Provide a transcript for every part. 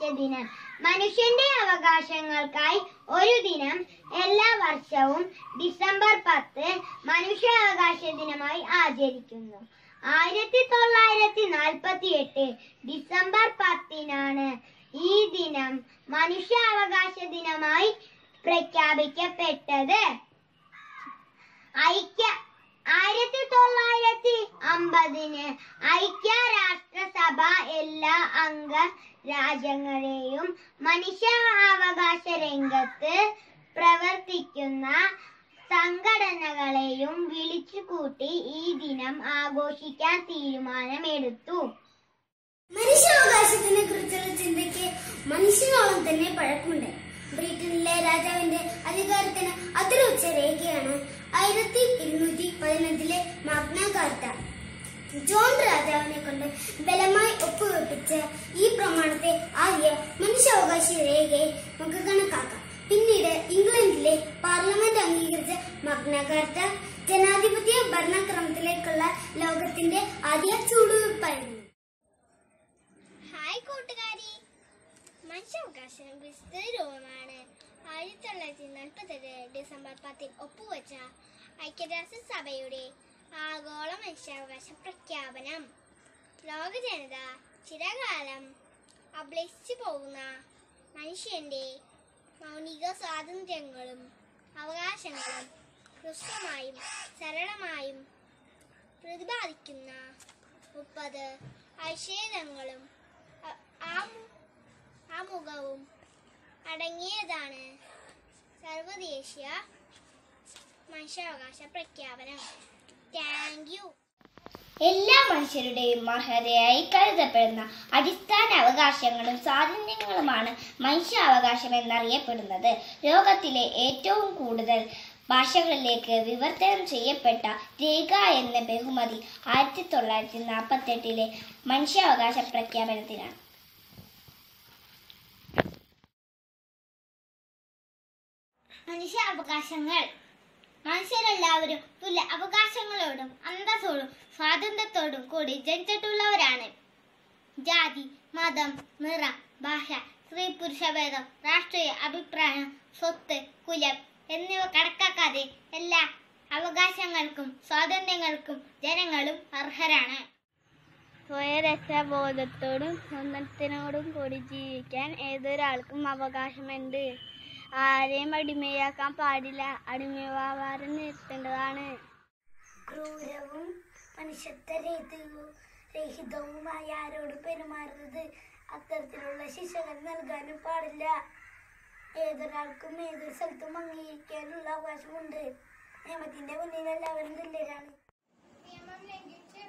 ദിനം. മനുഷ്യന്റെ അവകാശങ്ങൾക്കായി ഒരു ദിനം എല്ലാ വർഷവും ഡിസംബർ പത്ത് മനുഷ്യാവകാശ ദിനമായി ആചരിക്കുന്നു. ആയിരത്തി തൊള്ളായിരത്തി നാൽപ്പത്തി എട്ട് ഡിസംബർ പത്തിനാണ് ഈ ദിനം മനുഷ്യ അവകാശ ദിനമായി പ്രഖ്യാപിക്കപ്പെട്ടത്. ഐക്യ ആയിരത്തി തൊള്ളായിരത്തി അമ്പതിന് ഐക്യരാഷ്ട്രസഭ എല്ലാ അംഗ രാജ്യങ്ങളെയും മനുഷ്യാവകാശ രംഗത്ത് പ്രവർത്തിക്കുന്ന സംഘടനകളെയും വിളിച്ചുകൂട്ടി ഈ ദിനം ആഘോഷിക്കാൻ തീരുമാനമെടുത്തു. മനുഷ്യാവകാശത്തിനെ കുറിച്ചുള്ള ചിന്തയ്ക്ക് മനുഷ്യനോളം തന്നെ പഴക്കമുണ്ട്. ബ്രിട്ടനിലെ രാജാവിന്റെ അധികാരത്തിന് അതിരുവച്ച രേഖയാണ് ആയിരത്തി ഇരുന്നൂറ്റി പതിനഞ്ചിലെ മഗ്നകാർത്ത ജോൺ രാജാവിനെ കൊണ്ട് ബലമായി ഒപ്പുവെപ്പിച്ച ഈ പ്രമാണത്തെ ആദ്യ മനുഷ്യാവകാശ രേഖയെ നമുക്ക് കണക്കാക്കാം. പിന്നീട് ഇംഗ്ലണ്ടിലെ പാർലമെന്റ് അംഗീകരിച്ച മഗ്നകാർത്ത ജനാധിപത്യ ഭരണക്രമത്തിലേക്കുള്ള ലോകത്തിന്റെ ആദ്യ ചൂടുവെപ്പായിരുന്നു ഹായ് കൂട്ടുകാരി. മനുഷ്യാവകാശം വിസ്തൃത രൂപമാണ്. ആയിരത്തി തൊള്ളായിരത്തി നാൽപ്പത്തെട്ട് ഡിസംബർ പത്തിൽ ഒപ്പുവെച്ച ഐക്യരാഷ്ട്ര സഭയുടെ ആഗോള മനുഷ്യാവകാശ പ്രഖ്യാപനം. ലോക ജനത ചിരകാലം അഭ്യസിച്ചു പോകുന്ന മനുഷ്യന്റെ മൗലിക സ്വാതന്ത്ര്യങ്ങളും അവകാശങ്ങളും ഹ്രസ്വമായും സരളമായും പ്രതിപാദിക്കുന്ന മുപ്പത് ഐശ്വര്യങ്ങളും ആമുഖവും അടങ്ങിയതാണ്. സർവദേശീയ മനുഷ്യാവകാശ പ്രഖ്യാപനം. താങ്ക് യു എല്ലാ മനുഷ്യരുടെയും അർഹതയായി കരുതപ്പെടുന്ന അടിസ്ഥാന അവകാശങ്ങളും സ്വാതന്ത്ര്യങ്ങളുമാണ് മനുഷ്യാവകാശം എന്നറിയപ്പെടുന്നത്. ലോകത്തിലെ ഏറ്റവും കൂടുതൽ ഭാഷകളിലേക്ക് വിവർത്തനം ചെയ്യപ്പെട്ട രേഖ എന്ന ബഹുമതി ആയിരത്തി തൊള്ളായിരത്തി നാൽപ്പത്തെട്ടിലെ മനുഷ്യാവകാശ പ്രഖ്യാപനത്തിനാണ്. മനുഷ്യാവകാശങ്ങൾ മനുഷ്യരെല്ലാവരും തുല്യ അവകാശങ്ങളോടും അന്തസ്സോടും സ്വാതന്ത്ര്യത്തോടും കൂടി ജനിച്ചിട്ടുള്ളവരാണ്. ജാതി മതം നിറം ഭാഷ സ്ത്രീ പുരുഷ ഭേദം രാഷ്ട്രീയ അഭിപ്രായം സ്വത്ത് കുലം എന്നിവ കണക്കാക്കാതെ എല്ലാ അവകാശങ്ങൾക്കും സ്വാതന്ത്ര്യങ്ങൾക്കും ജനങ്ങളും അർഹരാണ്. സ്വയരക്ഷാബോധത്തോടും സ്വന്തത്തിനോടും കൂടി ജീവിക്കാൻ ഏതൊരാൾക്കും അവകാശമുണ്ട്. ആരെയും അടിമയാക്കാൻ പാടില്ല. അടിമവാരം നിർത്തേണ്ടതാണ്. ക്രൂരവും മനുഷ്യത്വ രഹിതവുമായി ആരോട് പെരുമാറുന്നത് അത്തരത്തിലുള്ള ശിക്ഷകൾ നൽകാനും പാടില്ല. ഏതൊരാൾക്കും ഏതൊരു സ്ഥലത്തും അംഗീകരിക്കാനുള്ള അവകാശമുണ്ട്. നിയമത്തിന്റെ മുന്നിൽ എല്ലാവരും തുല്യരാണ്. നിയമം ലംഘിച്ച്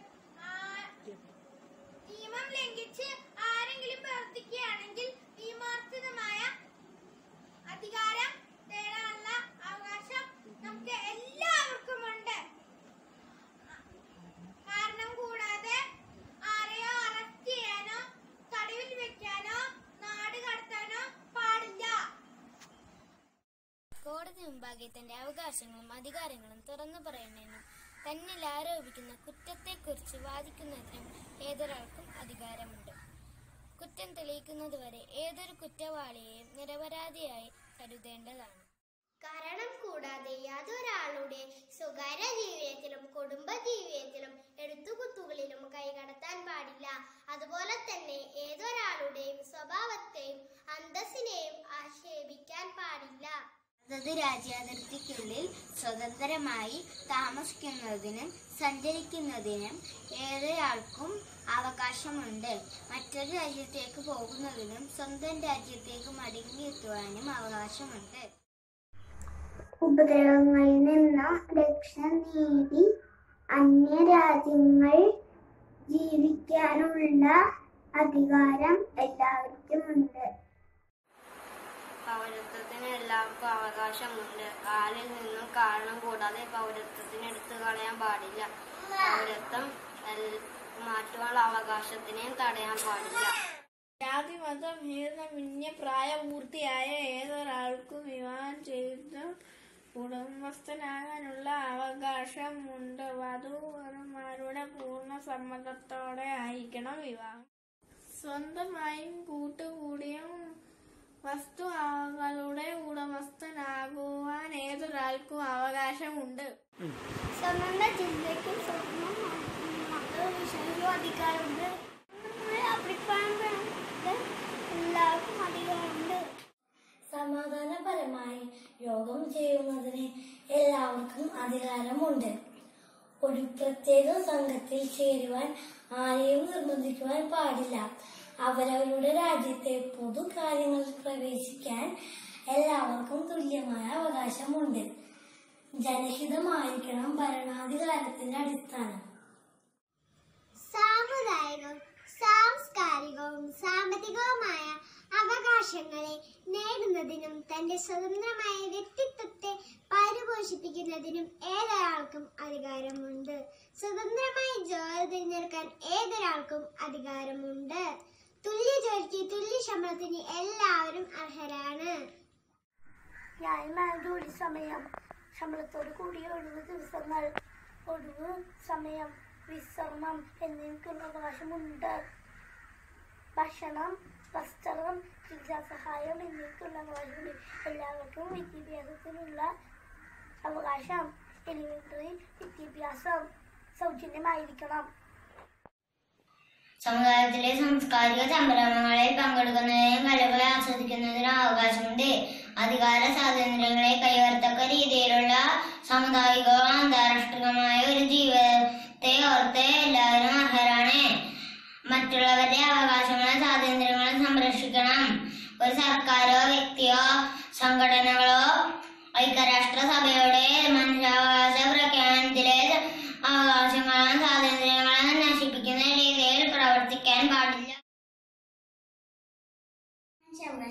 നിയമം ലംഘിച്ച് ആരെങ്കിലും പ്രവർത്തിക്കുകയാണെങ്കിൽ നിയമാർത്ഥിതമായ അധികാരം തേടാനുള്ള അവകാശം നമുക്ക് എല്ലാവർക്കും ഉണ്ട് കാരണം കൂടാതെ ആരെയോ അറസ്റ്റ് ചെയ്യാനോ തടവിൽ വെക്കാനോ നാട് കടത്താനോ പാടില്ല. കോടതി മുമ്പാകെ തന്റെ അവകാശങ്ങളും അധികാരങ്ങളും തുറന്നു പറയുന്നതിനും തന്നിൽ ആരോപിക്കുന്ന കുറ്റത്തെക്കുറിച്ച് വാദിക്കുന്നതിനും ഏതൊരാൾക്കും അധികാരമുണ്ട്. കുറ്റം തെളിയിക്കുന്നതുവരെ ഏതൊരു കുറ്റവാളിയെയും നിരപരാധിയായി കരുതേണ്ടതാണ്. കാരണം കൂടാതെ യാതൊരാളുടെ സ്വകാര്യ ജീവിതത്തിലും കുടുംബ ജീവിതത്തിലും എടുത്തുകുത്തുകളിലും കൈകടത്താൻ പാടില്ല. അതുപോലെ തന്നെ ഏതൊരാളുടെയും സ്വഭാവത്തെയും അന്തസ്സിനെയും ആക്ഷേപിക്കാൻ പാടില്ല. അതത് രാജ്യാതിർത്തിക്കുള്ളിൽ സ്വതന്ത്രമായി താമസിക്കുന്നതിനും സഞ്ചരിക്കുന്നതിനും ഏതൊരാൾക്കും അവകാശമുണ്ട്. മറ്റൊരു രാജ്യത്തേക്ക് പോകുന്നതിനും സ്വന്തം രാജ്യത്തേക്ക് മടങ്ങിയെത്തുവാനും അവകാശമുണ്ട്. ഉപദ്രവങ്ങളിൽ നിന്ന് രക്ഷ നേടി അന്യരാജ്യങ്ങൾ ജീവിക്കാനുള്ള അധികാരം എല്ലാവർക്കുമുണ്ട്. പൗരത്വത്തിന് എല്ലാവർക്കും അവകാശമുണ്ട്. ആരിൽ നിന്നും കാരണം കൂടാതെ പൗരത്വത്തിന് എടുത്തു കളയാൻ പാടില്ല. പൗരത്വം മാറ്റുവാനുള്ള അവകാശത്തിനെയും തടയാൻ പാടില്ല. ജാതി മതം ഭേദമന്യേ പ്രായപൂർത്തിയായ ഏതൊരാൾക്കും വിവാഹം ചെയ്ത് കുടുംബസ്ഥനാകാനുള്ള അവകാശമുണ്ട്. വധൂവരന്മാരുടെ പൂർണ സമ്മതത്തോടെ ആയിരിക്കണം വിവാഹം. സ്വന്തമായും കൂട്ടുകൂടിയും വസ്തുക്കളുടെ ഉടമസ്ഥനാകുവാൻ ഏതൊരാൾക്കും അവകാശമുണ്ട്. സ്വന്തം ചിന്തയ്ക്കും സ്വന്തം മതവിശ്വാസവും അധികാരമുണ്ട്. എല്ലാവർക്കും അധികാരമുണ്ട്. സമാധാനപരമായി യോഗം ചെയ്യുന്നതിന് എല്ലാവർക്കും അധികാരമുണ്ട്. ഒരു പ്രത്യേക സംഘത്തിൽ ചേരുവാൻ ആരെയും നിർബന്ധിക്കുവാൻ പാടില്ല. അവരവരുടെ രാജ്യത്തെ പൊതു കാര്യങ്ങളിൽ പ്രവേശിക്കാൻ എല്ലാവർക്കും തുല്യമായ അവകാശമുണ്ട്. ജനഹിതമായിരിക്കണം ഭരണാധികാരത്തിന്റെ അടിസ്ഥാനം. സാമുദായികവും സാംസ്കാരികവും സാമ്പത്തികവുമായ അവകാശങ്ങളെ നേടുന്നതിനും തന്റെ സ്വതന്ത്രമായ വ്യക്തിത്വത്തെ പരിപോഷിപ്പിക്കുന്നതിനും ഏതൊരാൾക്കും അധികാരമുണ്ട്. സ്വതന്ത്രമായി ജോലി തിരഞ്ഞെടുക്കാൻ ഏതൊരാൾക്കും അധികാരമുണ്ട്. തുല്യ ജോലിക്ക് തുല്യ ശമ്പളത്തിന് എല്ലാവരും അർഹരാണ്. ന്യായമായ ജോലി സമയം ശമ്പളത്തോട് കൂടിയ ഒഴിവ് ദിവസങ്ങൾ ഒഴിവ് സമയം വിശ്രമം എന്നിവയ്ക്കുള്ള അവകാശമുണ്ട്. ഭക്ഷണം വസ്ത്രം ചികിത്സാസഹായം എന്നിവയ്ക്കുള്ള അവകാശമുണ്ട്. എല്ലാവർക്കും വിദ്യാഭ്യാസത്തിനുള്ള അവകാശം. എലിമെന്ററി വിദ്യാഭ്യാസം സൗജന്യമായിരിക്കണം. സമുദായത്തിലെ സാംസ്കാരിക സംരംഭങ്ങളിൽ പങ്കെടുക്കുന്നതിനും കലകളെ ആസ്വദിക്കുന്നതിനും അവകാശമുണ്ട്. അധികാര സ്വാതന്ത്ര്യങ്ങളെ കൈവർത്തക്ക രീതിയിലുള്ള സാമുദായികവും അന്താരാഷ്ട്രികമായ ഒരു ജീവിതത്തെ ഓർത്ത് എല്ലാവരും അർഹരാണ്. മറ്റുള്ളവരുടെ അവകാശങ്ങളും സ്വാതന്ത്ര്യങ്ങളും സംരക്ഷിക്കണം. ഒരു സർക്കാരോ വ്യക്തിയോ സംഘടനകളോ ഐക്യരാഷ്ട്ര സഭയുടെ മനുഷ്യാവകാശ പ്രഖ്യാപനത്തിലെ അവകാശങ്ങളും സ്വാതന്ത്ര്യങ്ങളും നശിപ്പിക്കുന്ന രീതിയിൽ പ്രവർത്തിക്കാൻ പാടില്ല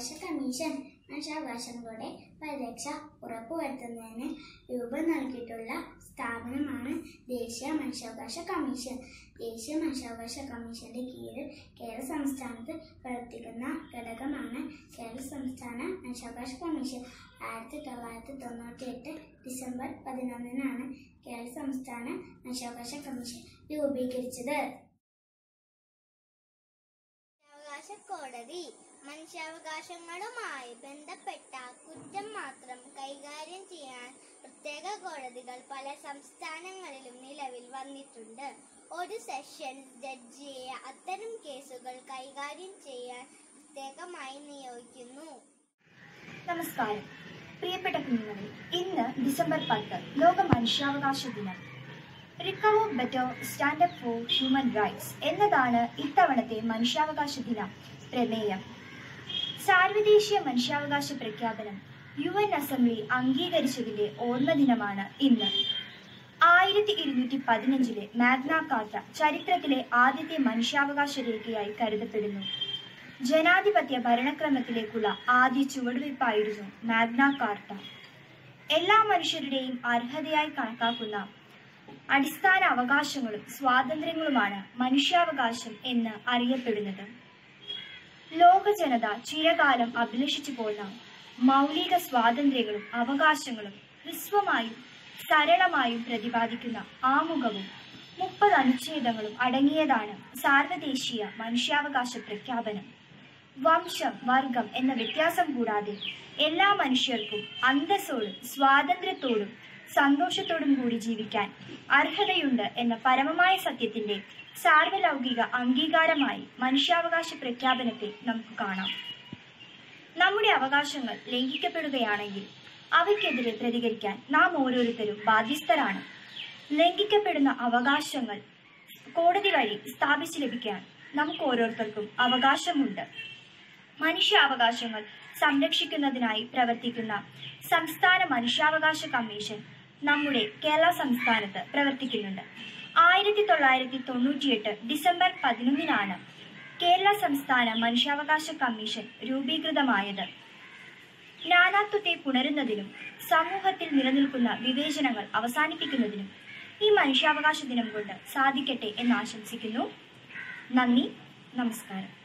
മനുഷ്യാവകാശ കമ്മീഷൻ മനുഷ്യാവകാശങ്ങളുടെ പരിരക്ഷ ഉറപ്പുവരുത്തുന്നതിന് രൂപം നൽകിയിട്ടുള്ള സ്ഥാപനമാണ് ദേശീയ മനുഷ്യാവകാശ കമ്മീഷൻ. ദേശീയ മനുഷ്യാവകാശ കമ്മീഷന്റെ കീഴിൽ കേരള സംസ്ഥാനത്ത് പ്രവർത്തിക്കുന്ന ഘടകമാണ് കേരള സംസ്ഥാന മനുഷ്യാവകാശ കമ്മീഷൻ. ആയിരത്തി തൊള്ളായിരത്തി തൊണ്ണൂറ്റി എട്ട് ഡിസംബർ പതിനൊന്നിനാണ് കേരള സംസ്ഥാന മനുഷ്യാവകാശ കമ്മീഷൻ രൂപീകരിച്ചത്. മനുഷ്യാവകാശ കോടതി മനുഷ്യാവകാശങ്ങളുമായി ബന്ധപ്പെട്ട കുറ്റം മാത്രം കൈകാര്യം ചെയ്യാൻ പ്രത്യേക കോടതികൾ പല സംസ്ഥാനങ്ങളിലും നിലവിൽ വന്നിട്ടുണ്ട്. ഒരു സെഷൻ ജഡ്ജിയെ അത്തരം കേസുകൾ കൈകാര്യം ചെയ്യാൻ പ്രത്യേകമായി നിയോഗിക്കുന്നു. നമസ്കാരം. പ്രിയപ്പെട്ട കുഞ്ഞുങ്ങളെ ഇന്ന് ഡിസംബർ പത്ത് ലോക മനുഷ്യാവകാശ ദിനം. Recover better stand up for human rights എന്നതാണ് ഇത്തവണത്തെ മനുഷ്യാവകാശ ദിനം. പ്രമേയം സാർവദേശീയ മനുഷ്യാവകാശ പ്രഖ്യാപനം യു എൻ അസംബ്ലി അംഗീകരിച്ചതിന്റെ ഓർമ്മ ദിനമാണ് ഇന്ന്. ആയിരത്തി ഇരുന്നൂറ്റി പതിനഞ്ചിലെ മാഗ്ന ചരിത്രത്തിലെ ആദ്യത്തെ മനുഷ്യാവകാശ രേഖയായി കരുതപ്പെടുന്നു. ജനാധിപത്യ ഭരണക്രമത്തിലേക്കുള്ള ആദ്യ ചുവടുവയ്പായിരുന്നു മാഗ്ന കാർട്ട. എല്ലാ മനുഷ്യരുടെയും അർഹതയായി കണക്കാക്കുന്ന അടിസ്ഥാന അവകാശങ്ങളും സ്വാതന്ത്ര്യങ്ങളുമാണ് മനുഷ്യാവകാശം എന്ന് അറിയപ്പെടുന്നത്. ലോക ജനത ചിരകാലം അഭിലഷിച്ചു പോന്ന മൗലിക സ്വാതന്ത്ര്യങ്ങളും അവകാശങ്ങളും ഹ്രസ്വമായും സരളമായും പ്രതിപാദിക്കുന്ന ആമുഖവും മുപ്പത് അനുച്ഛേദങ്ങളും അടങ്ങിയതാണ് സാർവദേശീയ മനുഷ്യാവകാശ പ്രഖ്യാപനം. വംശം വർഗം എന്ന വ്യത്യാസം കൂടാതെ എല്ലാ മനുഷ്യർക്കും അന്തസ്സോടും സ്വാതന്ത്ര്യത്തോടും സന്തോഷത്തോടും കൂടി ജീവിക്കാൻ അർഹതയുണ്ട് എന്ന പരമമായ സത്യത്തിന്റെ സാർവലൗകിക അംഗീകാരമായി മനുഷ്യാവകാശ പ്രഖ്യാപനത്തെ നമുക്ക് കാണാം. നമ്മുടെ അവകാശങ്ങൾ ലംഘിക്കപ്പെടുകയാണെങ്കിൽ അവയ്ക്കെതിരെ പ്രതികരിക്കാൻ നാം ഓരോരുത്തരും ബാധ്യസ്ഥരാണ്. ലംഘിക്കപ്പെടുന്ന അവകാശങ്ങൾ കോടതി വഴി സ്ഥാപിച്ചു ലഭിക്കാൻ നമുക്ക് ഓരോരുത്തർക്കും അവകാശമുണ്ട്. മനുഷ്യാവകാശങ്ങൾ സംരക്ഷിക്കുന്നതിനായി പ്രവർത്തിക്കുന്ന സംസ്ഥാന മനുഷ്യാവകാശ കമ്മീഷൻ നമ്മുടെ കേരള സംസ്ഥാനത്ത് പ്രവർത്തിക്കുന്നുണ്ട്. ആയിരത്തി തൊള്ളായിരത്തി തൊണ്ണൂറ്റിയെട്ട് ഡിസംബർ പതിനൊന്നിനാണ് കേരള സംസ്ഥാന മനുഷ്യാവകാശ കമ്മീഷൻ രൂപീകൃതമായത്. നാനാത്വത്തെ പുണരുന്നതിനും സമൂഹത്തിൽ നിലനിൽക്കുന്ന വിവേചനങ്ങൾ അവസാനിപ്പിക്കുന്നതിനും ഈ മനുഷ്യാവകാശ ദിനം കൊണ്ട് സാധിക്കട്ടെ എന്ന് ആശംസിക്കുന്നു. നന്ദി നമസ്കാരം.